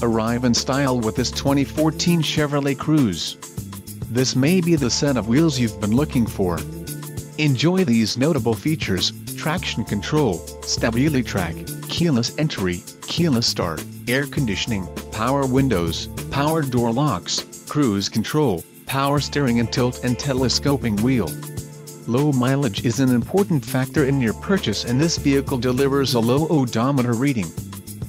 Arrive in style with this 2014 Chevrolet Cruze. This may be the set of wheels you've been looking for. Enjoy these notable features, traction control, StabiliTrak, keyless entry, keyless start, air conditioning, power windows, power door locks, cruise control, power steering and tilt and telescoping wheel. Low mileage is an important factor in your purchase and this vehicle delivers a low odometer reading.